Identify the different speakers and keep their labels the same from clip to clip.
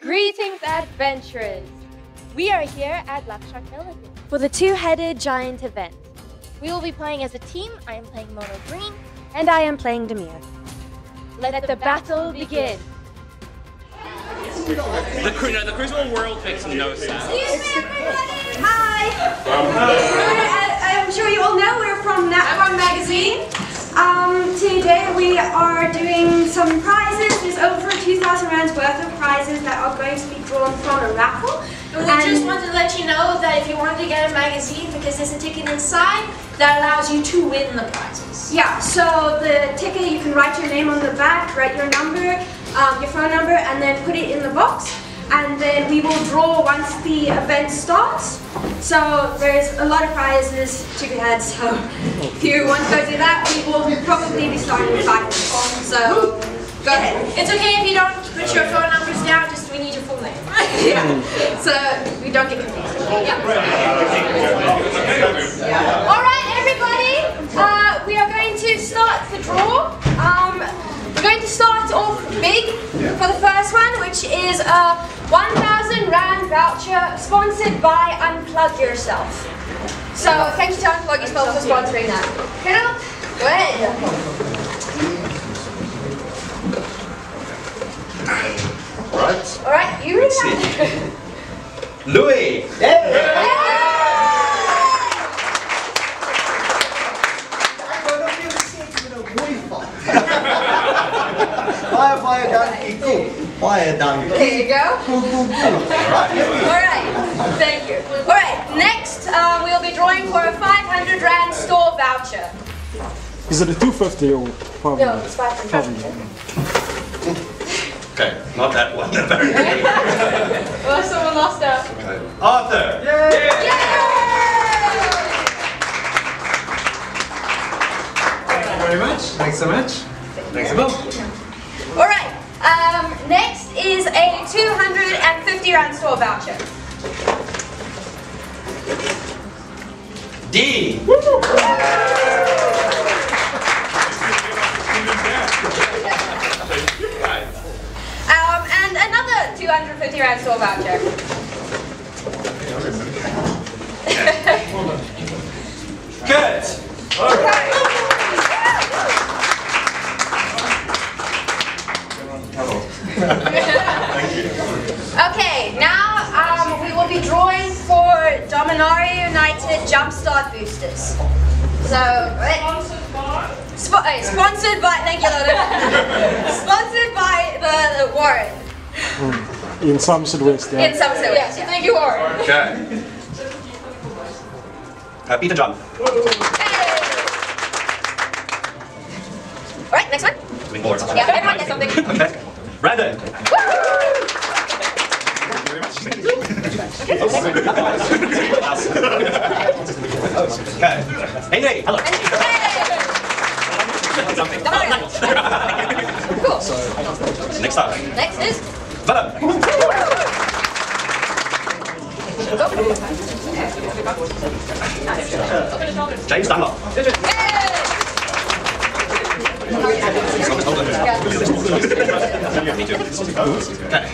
Speaker 1: Greetings, adventurers! We are here at Luckshack Milnerton for the two-headed giant event. We will be playing as a team. I am playing Mono Green.
Speaker 2: And I am playing Dimir.
Speaker 1: Let the battle begin.
Speaker 3: The, cru- no, the Crucible world makes no sense.
Speaker 4: Hi! Uh, I'm sure you all know we're from Natone Magazine. Um, today we are doing some prizes. There's over 2,000 rands worth of prizes that are going to be drawn from a raffle.
Speaker 5: And we just wanted to let you know that if you wanted to get a magazine, because there's a ticket inside that allows you to win the prizes.
Speaker 4: Yeah, so the ticket, you can write your name on the back, write your number, um, your phone number, and then put it in the box. And then we will draw once the event starts. So there's a lot of prizes to be had. So if you want to go do that, we will probably be starting in five minutes. So go ahead.
Speaker 5: It's okay if you don't put your phone numbers down, just we need your full name.
Speaker 4: yeah. So we don't get confused. Yeah.
Speaker 1: All right, everybody. Uh, we are going to start the draw. Um, we're going to start off big for the first one, which is a 1,000 rand voucher sponsored by Unplug Yourself. So thank you to Unplug Yourself for sponsoring that. Kendall, go ahead.
Speaker 6: Right.
Speaker 1: All right, you read.
Speaker 6: Louis! Fire, fire, donkey, cool. Fire, donkey.
Speaker 1: There you go.
Speaker 6: Cool, cool, cool.
Speaker 1: All right, thank you. All right, next uh, we'll be drawing for a 500 rand store voucher.
Speaker 7: Is it a 250 or 500?
Speaker 1: No, it's 500.
Speaker 6: Okay, not that one, apparently.
Speaker 1: Well, someone lost out. Okay.
Speaker 6: Arthur! Yay! Yay!
Speaker 8: Thank you very much. Thanks so much. Thanks a lot.
Speaker 1: All right. Um, next is a 250 rand store voucher.
Speaker 6: D!
Speaker 1: Um, and another 250 rand store voucher.
Speaker 6: Kurt!
Speaker 1: Okay, now um, we will be drawing for Dominaria United Jumpstart boosters. So, right. Spo- uh, sponsored by, thank you, Lola. sponsored by the, the Warren
Speaker 7: In Somerset West, yeah.
Speaker 1: in Somerset West. Yeah. Thank you, Warren.
Speaker 6: Okay. Uh, Peter John.
Speaker 1: All right, next one. Yeah, everyone gets something.
Speaker 6: Okay. Brandon. Okay. Hey, Nate. Hello. Something.
Speaker 1: Cool.
Speaker 6: Next up.
Speaker 1: Next is
Speaker 6: Vellum. James Dunlop. Me too. Okay.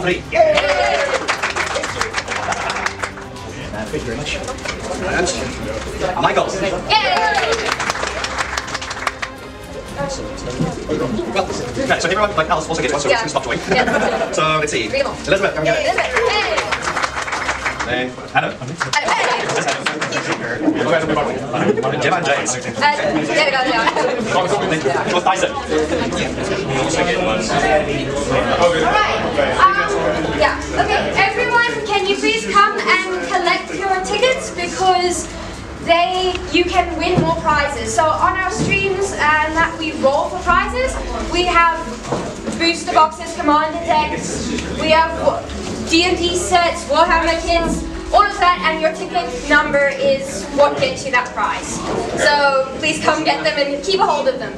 Speaker 6: Three. Thank you very much. And Michael. Well, so everyone, like Alice, also gets one, so.
Speaker 1: Yeah.
Speaker 6: so let's see. Elizabeth, come get it. Adam.
Speaker 1: Hey.
Speaker 6: Gemma and James.
Speaker 1: Uh, there we go. Yeah.
Speaker 6: George Tyson.
Speaker 1: Yeah, okay, everyone, can you please come and collect your tickets because they, you can win more prizes. So on our streams and that we roll for prizes, we have booster boxes, commander decks, we have D&D sets, Warhammer kits, all of that, and your ticket number is what gets you that prize. So please come get them and keep a hold of them.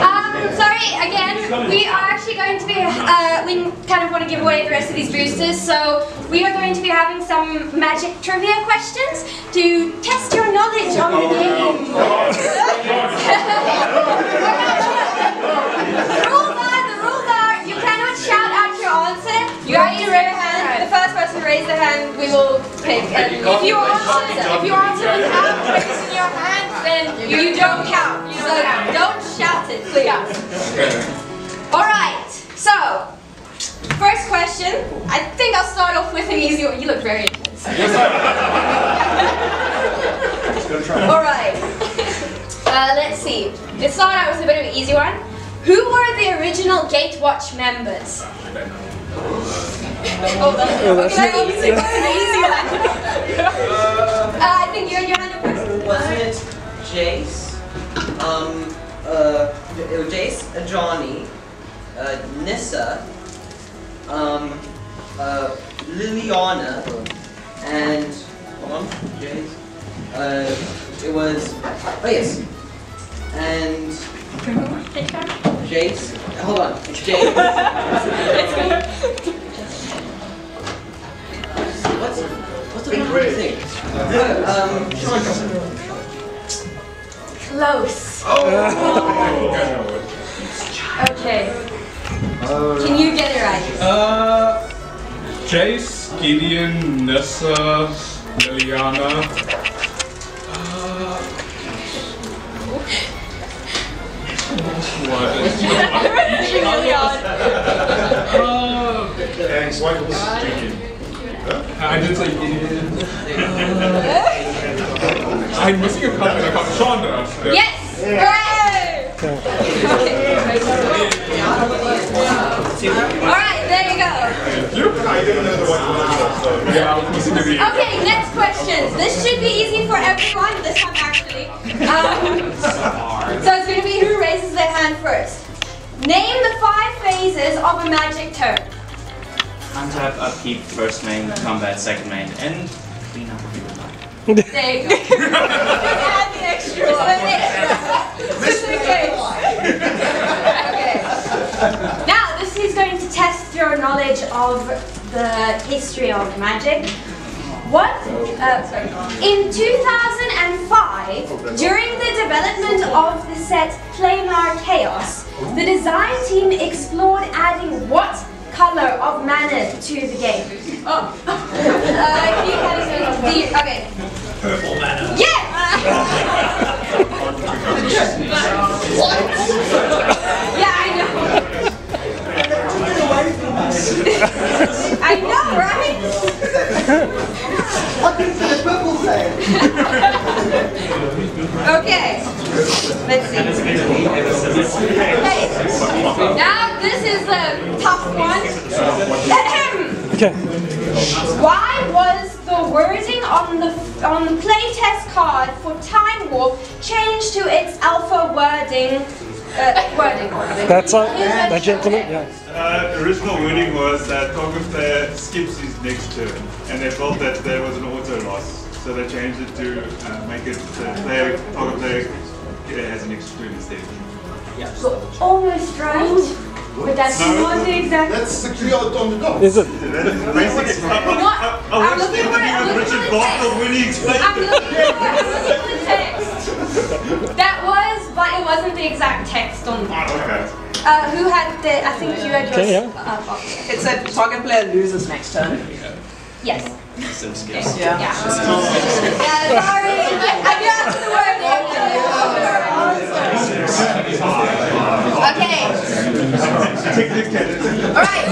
Speaker 1: Um, sorry, again, we are actually going to be, uh, we kind of want to give away the rest of these boosters, so we are going to be having some magic trivia questions to test your knowledge on the game. raise their hand, we will pick. And if you answer, if you answer without raising your hand, then you don't count. So don't shout it, please. All right. So, first question. I think I'll start off with an easy one. You look very intense. All right. Uh, let's see. Let's start out with a bit of an easy one. Who were the original Gatewatch members? Oh, that's, okay, that's quite an easy one. uh, I think you and your hand up first.
Speaker 2: Wasn't it Jace? Um, uh, Jace, uh, Johnny, uh, Nissa, um, uh, Liliana, and hold on, Jace. Uh, it was oh yes, and Jace. Hold on, Jace. What's the one thing? Uh, um, Sean.
Speaker 1: Close. Okay. Can you get it right?
Speaker 9: Uh, Jace, Gideon, Nissa, Liliana. Uh, uh, I did say Gideon. Uh, I'm missing a couple. I got Chandra.
Speaker 1: Yes! Hooray! Alright, there you go.
Speaker 9: Yeah, I was missing.
Speaker 1: Okay, next questions. This should be easy for everyone, this one actually. Um, so it's going to be who raises their hand first. Name the five phases of a magic turn.
Speaker 3: Untap, upkeep, first main, combat, second main, and clean up.
Speaker 1: There you go. Add the extra one. Just in case. Okay. Now, this is going to test your knowledge of the history of magic. What? Uh. In 2005, during the development of the set Planar Chaos, the design team explored adding what color of mana to the game? Oh. Uh, you had the, okay.
Speaker 10: Purple mana.
Speaker 1: Yes! what? yeah, I know. I know, right?
Speaker 6: What did the purple say?
Speaker 1: Okay. Let's see. Okay. Now this is a tough one. Ahem.
Speaker 7: Okay.
Speaker 1: Why was the wording on the on the playtest card for Time Warp changed to its alpha wording? Uh, wording.
Speaker 7: That's uh, that gentleman. Yeah.
Speaker 11: Uh, original wording was that target player skips his next turn, and they felt that there was an auto loss, so they changed it to uh, make it the player, target player uh, has an extra turn instead.
Speaker 1: Almost right, but that's
Speaker 11: No.
Speaker 1: not the exact.
Speaker 6: That's the create on the dot.
Speaker 7: Is it?
Speaker 11: That is basically. I,
Speaker 1: What?
Speaker 11: I, I
Speaker 1: I'm looking for it, I'm looking
Speaker 11: Richard
Speaker 1: for
Speaker 11: when he explained
Speaker 1: I'm
Speaker 11: it.
Speaker 1: looking for I'm looking for the text. That was, but it wasn't the exact text on there.
Speaker 11: Okay.
Speaker 1: Uh, who had the? I think you had yours.
Speaker 7: Okay, yeah.
Speaker 1: uh, up.
Speaker 12: It said target player loses next turn.
Speaker 1: Yes.
Speaker 12: Yeah.
Speaker 1: Yeah. Yeah, sorry. I got to the word. Okay. Alright.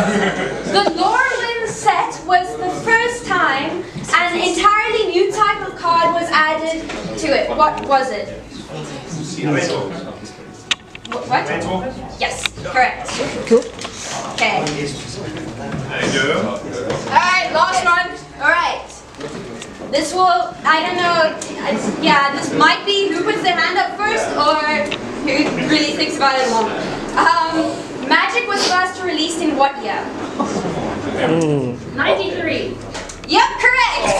Speaker 1: The Lorwyn set was the first time an entirely new type of card was added to it. What was it? Wh- What? Yes, correct.
Speaker 7: Cool.
Speaker 1: Okay.
Speaker 11: There you go.
Speaker 1: Alright, last one. Alright. This will, I don't know, it's, yeah, this might be who puts their hand up first or who really thinks about it long. Um, Magic was first released in what year? 93. Yep, correct.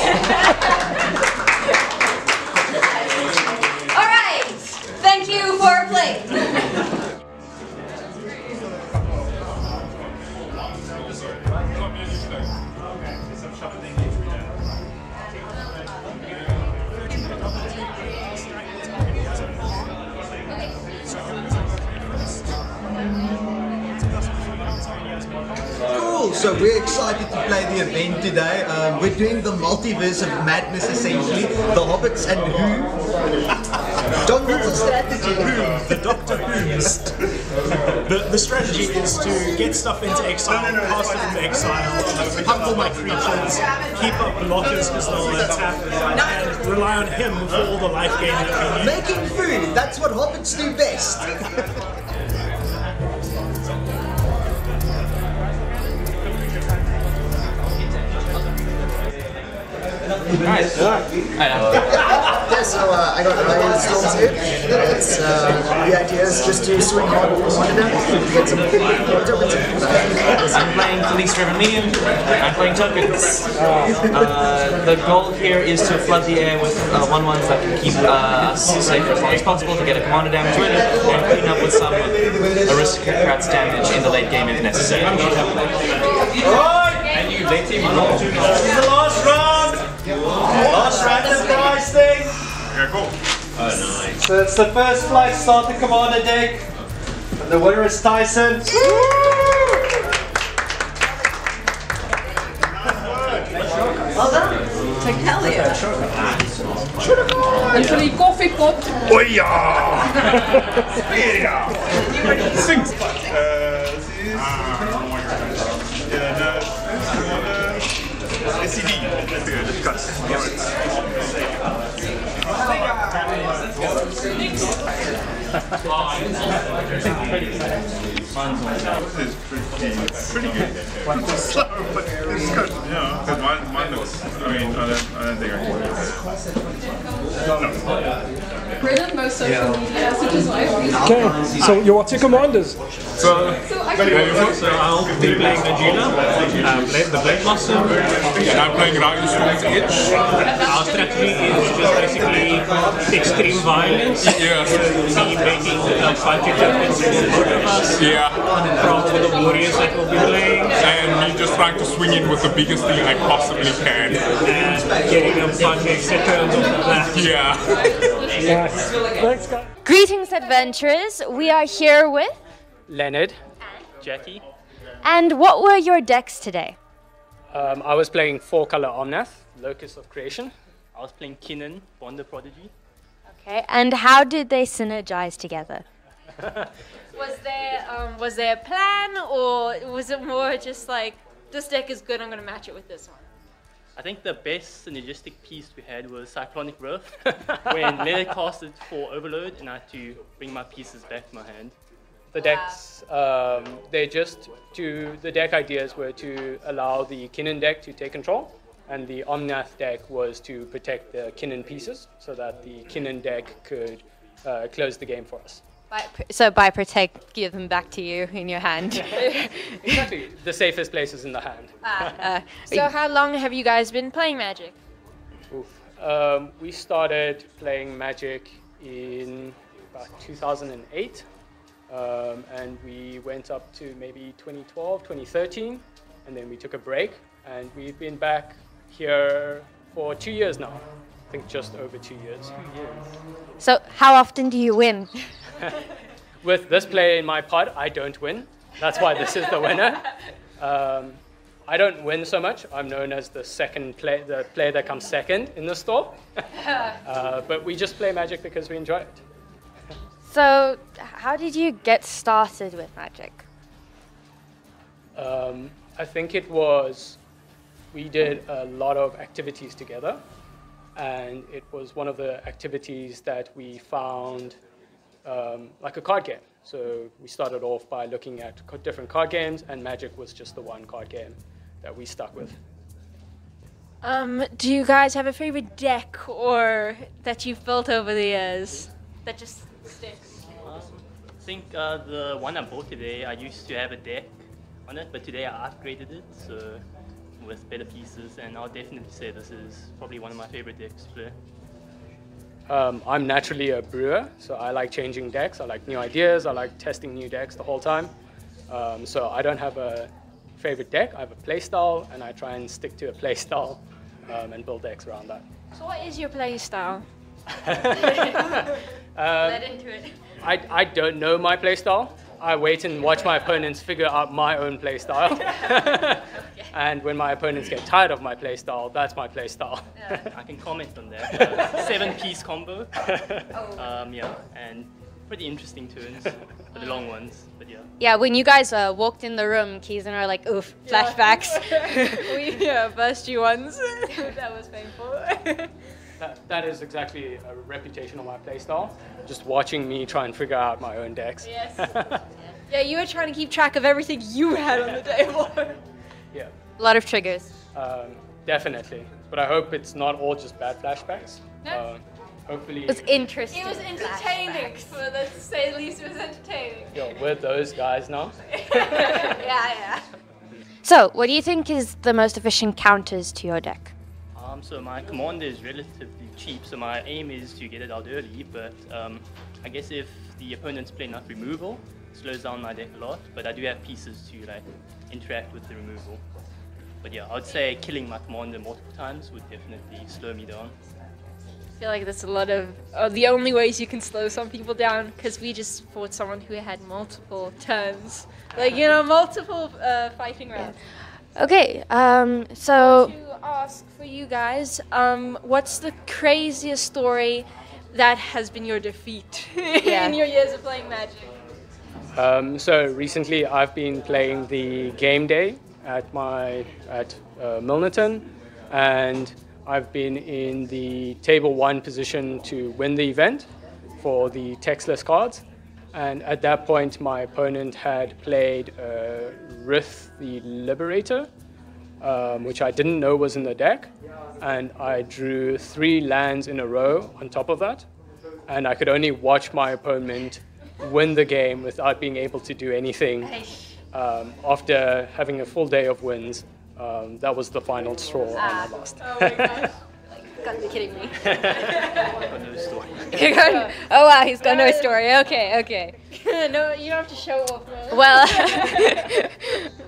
Speaker 1: Alright, thank you for playing.
Speaker 10: event today. Um, we're doing the multiverse of madness essentially, the hobbits and who. John, what's the strategy?
Speaker 7: The Doctor Who's. The, the strategy is to get stuff into exile, cast it into exile, all my creatures, keep up blockers because they'll untap, and rely on him for all the life gain that we need.
Speaker 10: Making food, that's what hobbits do best.
Speaker 13: Yeah, so uh, I got my skills here. It's, uh, the idea is just to swing hard with one of them to get some
Speaker 14: I'm playing Police Driven Medium. I'm playing tokens. Uh, the goal here is to flood the air with uh, one ones that can keep uh, us safe for as long as possible to get a commander damage win and clean up with some aristocrats damage in the late game if necessary.
Speaker 11: And you let him roll.
Speaker 15: This is the last round! Last random prize thing!
Speaker 11: Okay, cool. Oh, nice.
Speaker 15: So it's the first flight start the commander deck. And the winner is Tyson.
Speaker 2: Well done. To Kelly.
Speaker 16: En van die koffiepot.
Speaker 11: Oh ja! Ja! Sing! Uh, this is... Yeah, no. Uh, SCD. Okay. This is pretty, pretty good. Slow, but it's good. Yeah, because mine, mine looks. I mean, I don't, I don't think I can.
Speaker 16: Brennan, most social media, such as live
Speaker 7: Okay, so you are two commanders.
Speaker 9: So,
Speaker 16: So I
Speaker 9: so I'll be playing Agila, uh, play the Blade Master, and I'm playing Raiyuu, Storm's Edge. Our strategy is just basically extreme violence. Yeah.
Speaker 7: Me making a bunch of tokens for both of us.
Speaker 9: Yeah.
Speaker 7: From for the warriors that will be playing.
Speaker 9: And me just trying to swing in with the biggest thing I possibly can.
Speaker 7: And getting a bunch of extra turns off of that.
Speaker 9: Yeah.
Speaker 7: Thanks, guys.
Speaker 1: Greetings, adventurers. We are here with.
Speaker 17: Leonard, Jackie.
Speaker 1: And what were your decks today?
Speaker 17: Um, I was playing four color Omnath, Locus of Creation. I was playing Kinnan, Bonder Prodigy.
Speaker 1: Okay, and how did they synergize together?
Speaker 5: Was there um, was there a plan, or was it more just like this deck is good, I'm gonna match it with this one?
Speaker 17: I think the best synergistic piece we had was Cyclonic Growth, when Leonard casted for Overload and I had to bring my pieces back to my hand. The decks, um, they just to the deck ideas were to allow the Kinnan deck to take control, and the Omnath deck was to protect the Kinnan pieces so that the Kinnan deck could uh, close the game for us.
Speaker 1: By, so by protect, give them back to you in your hand.
Speaker 17: Exactly, the safest place is in the hand.
Speaker 1: Uh,
Speaker 5: So how long have you guys been playing Magic?
Speaker 17: Oof. Um, we started playing Magic in about 2008, um, and we went up to maybe 2012, 2013, and then we took a break, and we've been back here for two years now. I think just over two years.
Speaker 1: so how often do you win?
Speaker 17: With this player in my pod, I don't win. That's why this is the winner. Um, I don't win so much. I'm known as the second play, the player that comes second in the store. uh, but we just play Magic because we enjoy it.
Speaker 1: So how did you get started with Magic?
Speaker 17: Um, I think it was we did a lot of activities together, and it was one of the activities that we found um, like a card game. So we started off by looking at different card games, and Magic was just the one card game that we stuck with.
Speaker 5: Um, do you guys have a favorite deck or that you've built over the years that just sticks?
Speaker 17: Um, I think uh, the one I bought today, I used to have a deck on it, but today I upgraded it so with better pieces, and I'll definitely say this is probably one of my favorite decks to play. Um, I'm naturally a brewer, so I like changing decks. I like new ideas. I like testing new decks the whole time. Um, so I don't have a favorite deck. I have a play style, and I try and stick to a play style um, and build decks around that.
Speaker 5: So what is your play style?
Speaker 17: Um,
Speaker 5: Let into it.
Speaker 17: I, I don't know my playstyle. I wait and watch my opponents figure out my own playstyle. and when my opponents get tired of my playstyle, that's my playstyle.
Speaker 18: I can comment on that. Uh, seven piece combo. Um, yeah, and pretty interesting turns for the long ones, but yeah.
Speaker 19: Yeah, when you guys uh, walked in the room, Keys and I were like, oof, flashbacks.
Speaker 5: we yeah, first you ones. that was painful.
Speaker 17: That, that is exactly a reputation of my playstyle. Just watching me try and figure out my own decks.
Speaker 5: Yes. yeah, you were trying to keep track of everything you had on the table.
Speaker 17: yeah,
Speaker 19: A lot of triggers.
Speaker 17: um, definitely. But I hope it's not all just bad flashbacks.
Speaker 5: No.
Speaker 17: Uh, hopefully,
Speaker 19: It was interesting.
Speaker 5: It was entertaining, for the to say the least. It was entertaining.
Speaker 17: you know, we're those guys now.
Speaker 5: yeah, yeah.
Speaker 19: So, what do you think is the most efficient counters to your deck?
Speaker 18: Um, so my commander is relatively cheap, so my aim is to get it out early, but um, I guess if the opponents play enough removal, it slows down my deck a lot, but I do have pieces to like interact with the removal. But yeah, I would say killing my commander multiple times would definitely slow me down.
Speaker 5: I feel like that's a lot of uh, the only ways you can slow some people down because we just fought someone who had multiple turns, like you know, multiple uh, fighting rounds.
Speaker 19: Okay, um, so
Speaker 5: To ask for you guys, um, what's the craziest story that has been your defeat
Speaker 19: Yeah.
Speaker 5: in your years of playing Magic?
Speaker 17: Um, so recently, I've been playing the game day at my at uh, Milnerton, and I've been in the table one position to win the event for the textless cards. And at that point, my opponent had played uh, Rith the Liberator, um, which I didn't know was in the deck, and I drew three lands in a row on top of that, and I could only watch my opponent win the game without being able to do anything. Um, after having a full day of wins, um, that was the final straw, and I lost.
Speaker 5: Oh my gosh.
Speaker 19: Gotta be kidding me.
Speaker 18: Got no story.
Speaker 19: Oh wow, he's got no story. Okay, okay.
Speaker 5: no, you don't have to show off.
Speaker 19: Well,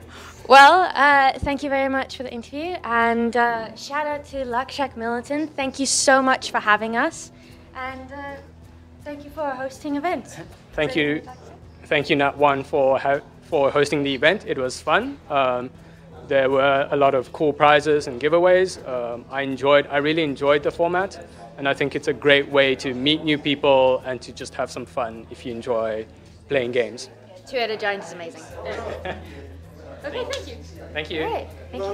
Speaker 19: well, uh, thank you very much for the interview, and uh, shout out to Luckshack Milnerton. Thank you so much for having us, and uh, thank you for hosting events.
Speaker 17: Thank you, thank you, Nat One, for ha- for hosting the event. It was fun. Um, there were a lot of cool prizes and giveaways. Um, I enjoyed, I really enjoyed the format, and I think it's a great way to meet new people and to just have some fun if you enjoy playing games.
Speaker 19: Two-headed giant is amazing.
Speaker 5: Okay, thank you.
Speaker 17: Thank you.
Speaker 19: All right, thank you.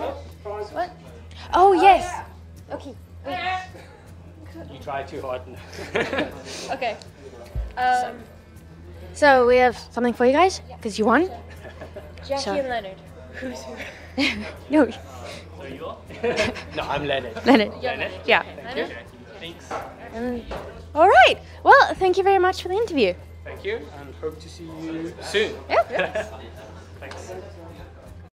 Speaker 19: What? Oh yes. Okay.
Speaker 17: You try too hard.
Speaker 5: Okay. Um,
Speaker 19: So we have something for you guys because you won.
Speaker 5: Jackie
Speaker 19: So-
Speaker 5: and Leonard. Who's who?
Speaker 19: no.
Speaker 18: So you are?
Speaker 17: no, I'm Leonard.
Speaker 19: Leonard.
Speaker 18: Leonard?
Speaker 19: Yeah.
Speaker 18: Thank you. Thanks.
Speaker 19: Um, all right. Well, thank you very much for the interview.
Speaker 17: Thank you, and hope to see you soon.
Speaker 19: Yep.
Speaker 17: Thanks.